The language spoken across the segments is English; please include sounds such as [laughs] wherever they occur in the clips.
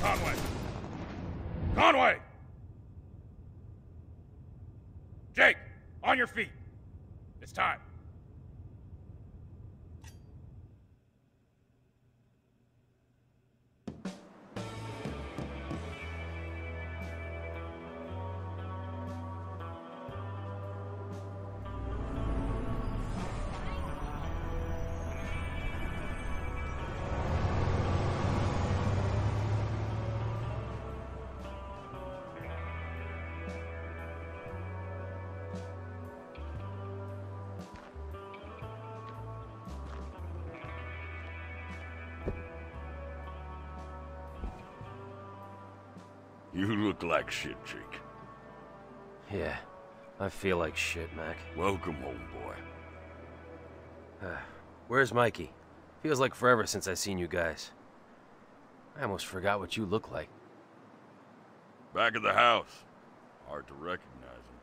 Conway! Conway! Jake, on your feet. It's time. You look like shit, Jake. Yeah, I feel like shit, Mac. Welcome home, boy. Uh, where's Mikey? Feels like forever since I seen you guys. I almost forgot what you look like. Back at the house. Hard to recognize him.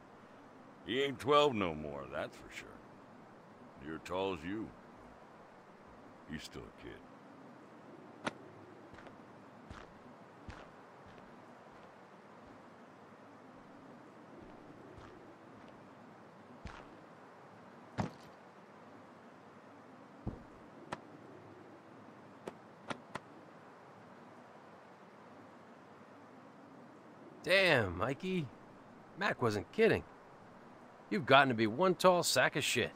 He ain't 12 no more, that's for sure. Near tall as you. He's still a kid. Damn, Mikey. Mac wasn't kidding. You've gotten to be one tall sack of shit.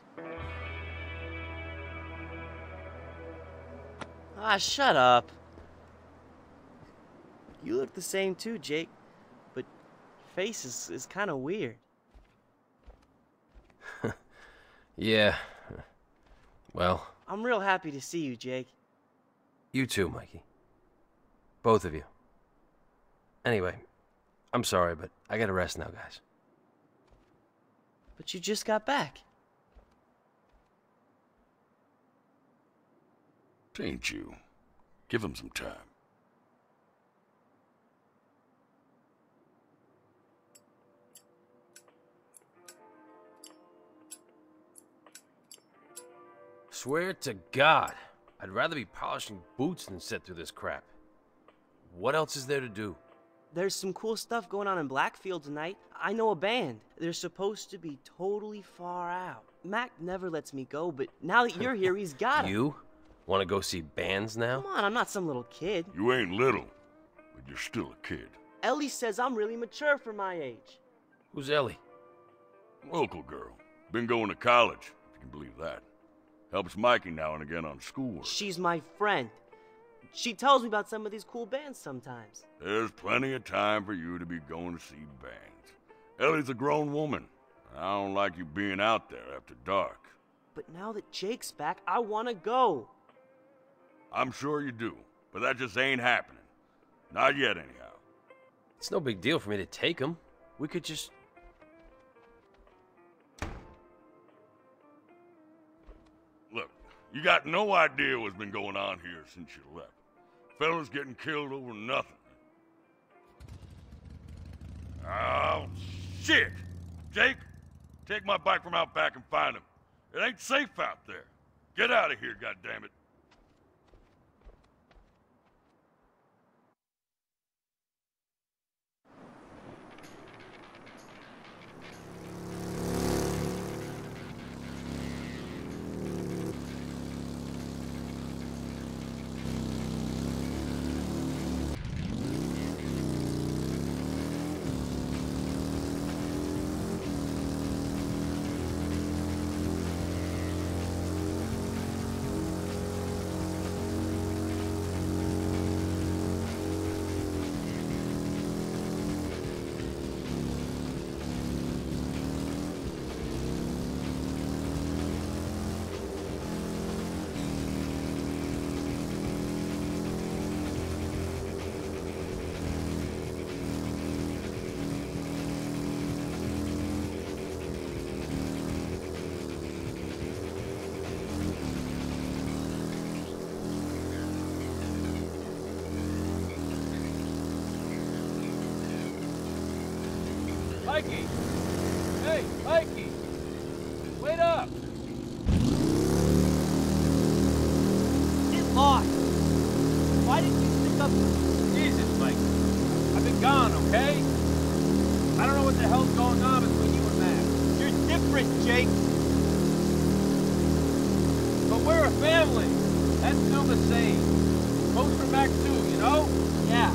Ah, shut up. You look the same too, Jake. But your face is, is kind of weird. [laughs] Yeah. Well, I'm real happy to see you, Jake. you too, Mikey. Both of you. Anyway, I'm sorry, but I gotta rest now, guys. But you just got back. Ain't you? Give him some time. Swear to God, I'd rather be polishing boots than sit through this crap. What else is there to do? There's some cool stuff going on in Blackfield tonight. I know a band. They're supposed to be totally far out. Mac never lets me go, but now that you're here, he's got it. [laughs] You? Want to go see bands now? Come on, I'm not some little kid. You ain't little, but you're still a kid. Ellie says I'm really mature for my age. Who's Ellie? Local girl. Been going to college, if you can believe that. Helps Mikey now and again on schoolwork. She's my friend. She tells me about some of these cool bands sometimes. There's plenty of time for you to be going to see bands. Ellie's a grown woman. I don't like you being out there after dark. But now that Jake's back, I want to go. I'm sure you do, but that just ain't happening. Not yet, anyhow. It's no big deal for me to take him. We could just. Look, you got no idea what's been going on here since you left. Fellas getting killed over nothing. Oh, shit! Jake, take my bike from out back and find him. It ain't safe out there. Get out of here, goddammit. Mikey! Hey, Mikey! Wait up! Get lost. Why didn't you stick up? Jesus, Mikey. I've been gone, okay? I don't know what the hell's going on between you and Mac. You're different, Jake. But we're a family. That's still the same. Goes for Mac too, you know? Yeah.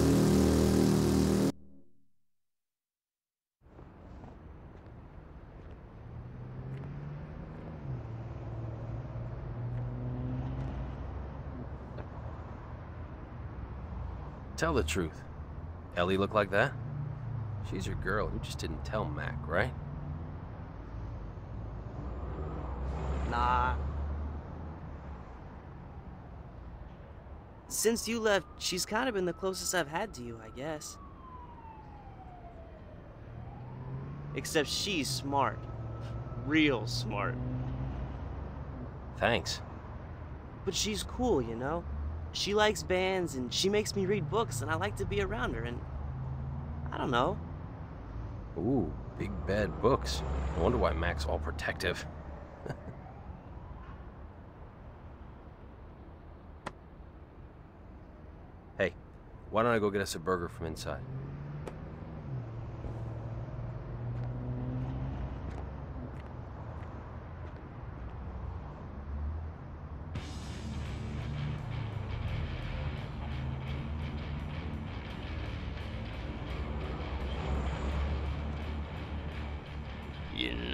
Tell the truth. Ellie look like that? She's your girl. You just didn't tell Mac, right? Nah. Since you left, she's kind of been the closest I've had to you, I guess. Except she's smart. Real smart. Thanks. But she's cool, you know? She likes bands and she makes me read books and I like to be around her and I don't know. Ooh, big bad books. I wonder why Mac's all protective. [laughs] hey, why don't I go get us a burger from inside?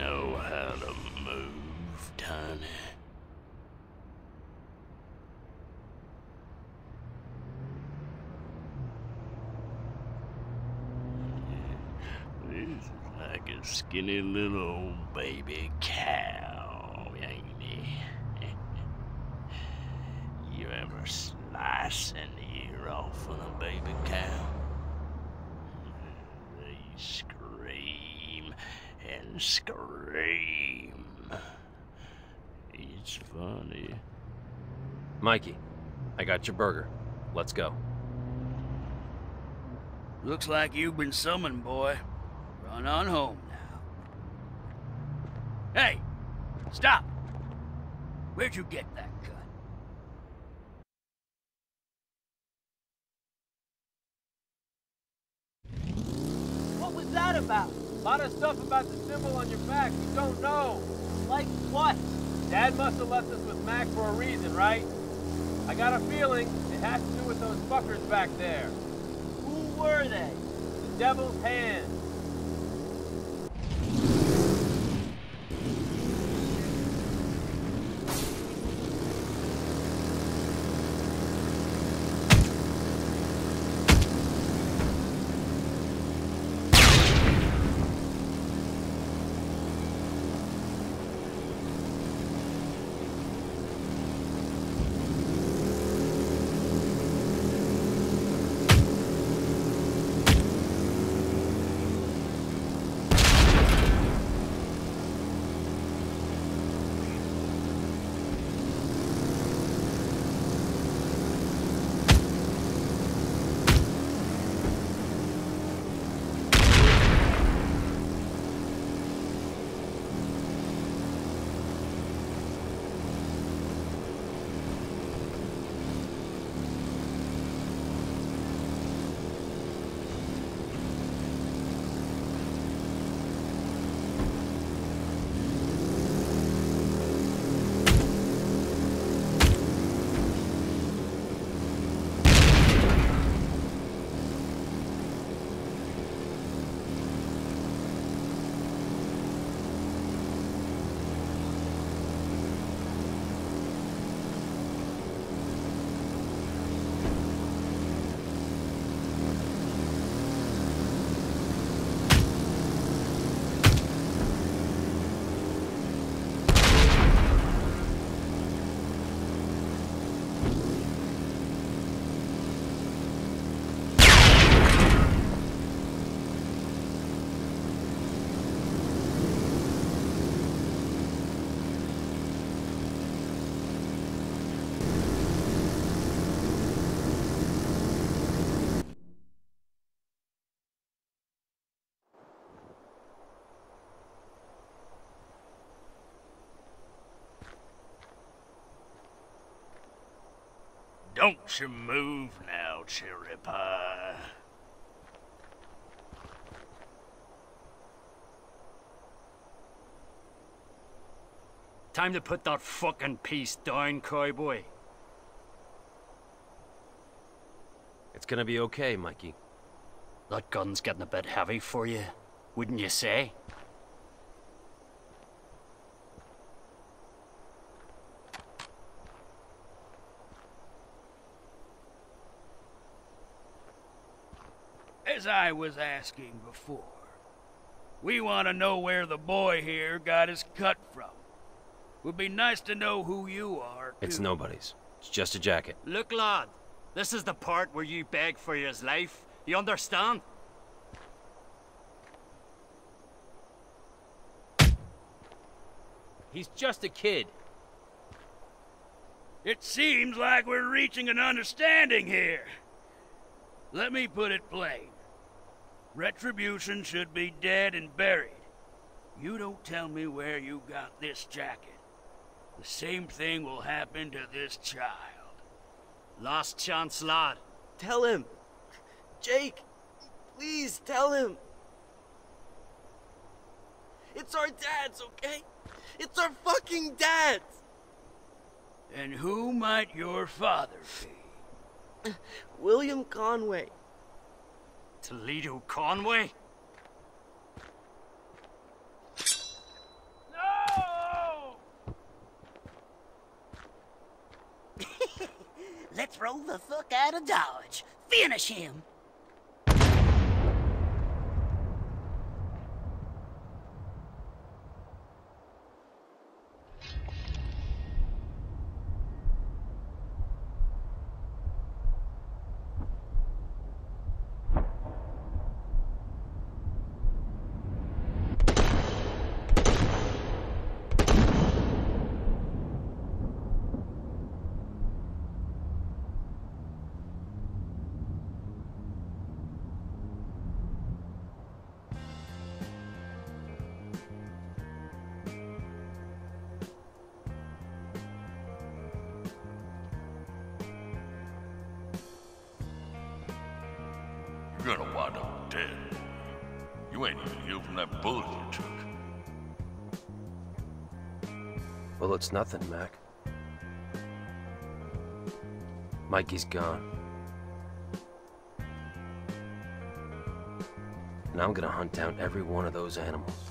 Know how to move, Tony. This is like a skinny little baby cow, ain't it? [laughs] you ever slice an ear off of a baby cow? They scream and scream. It's funny. Mikey, I got your burger. Let's go. Looks like you've been summoned, boy. Run on home now. Hey! Stop! Where'd you get that gun? What was that about? A lot of stuff about the symbol on your back you don't know. Like what? Dad must have left us with Mac for a reason, right? I got a feeling it has to do with those fuckers back there. Who were they? The devil's hand. Don't you move now, Cherry Pie. Time to put that fucking piece down, cowboy. It's gonna be okay, Mikey. That gun's getting a bit heavy for you, wouldn't you say? As I was asking before, we want to know where the boy here got his cut from. Would be nice to know who you are. It's nobody's. It's just a jacket. Look, lad, this is the part where you beg for his life. You understand? He's just a kid. It seems like we're reaching an understanding here. Let me put it plain. Retribution should be dead and buried. You don't tell me where you got this jacket. The same thing will happen to this child. Last chance, lad. Tell him. Jake, please tell him. It's our dads, okay? It's our fucking dads. And who might your father be? William Conway. Toledo Conway? No! [laughs] Let's roll the fuck out of Dodge. Finish him. You're gonna wind up dead. You ain't even healed from that bullet you took. Well, it's nothing, Mac. Mikey's gone. And I'm gonna hunt down every one of those animals.